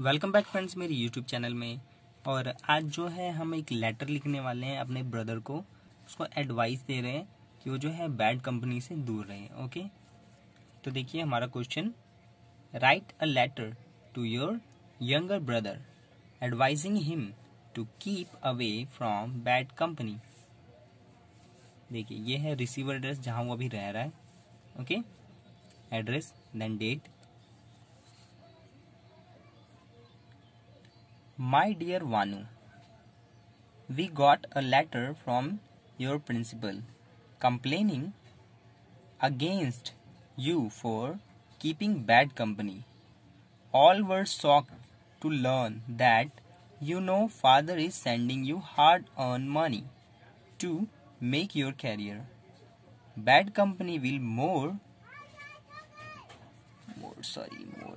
Welcome back friends मेरे YouTube channel में। और आज जो है, हम एक लेटर लिखने वाले हैं अपने ब्रदर को। उसको एडवाइस दे रहे हैं कि वो जो है बैड कंपनी से दूर रहे ओके तो देखिए हमारा question write a letter to your younger brother advising him to keep away from bad company देखिए, ये है रिसीवर एड्रेस जहाँ वो अभी रह रहा है okay address then date My dear Vanu, we got a letter from your principal complaining against you for keeping bad company. All were shocked to learn that you know father is sending you hard earned money to make your career. Bad company will more more sorry more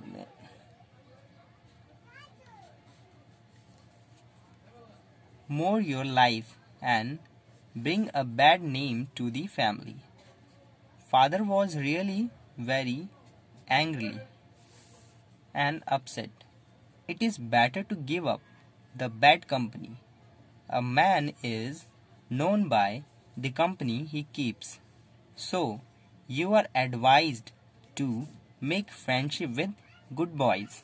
more your life and bring a bad name to the family. Father was really very angry and upset. It is better to give up the bad company. A man is known by the company he keeps. So, you are advised to make friendship with good boys.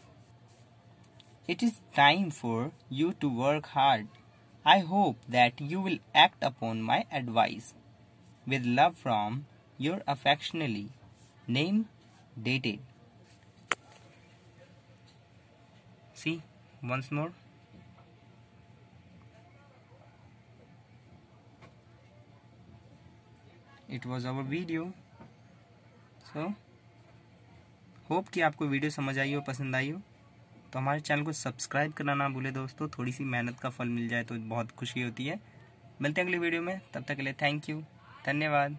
It is time for you to work hard I hope that you will act upon my advice. With love from your affectionately name dated. See once more. It was our video. So hope कि आपको video समझ आई हो पसंद आई हो तो हमारे channel को subscribe करना ना भूले दोस्तों थोड़ी सी मेहनत का फल मिल जाए तो बहुत खुशी होती है। मिलते हैं अगली वीडियो में, तब तक के लिए थैंक यू धन्यवाद।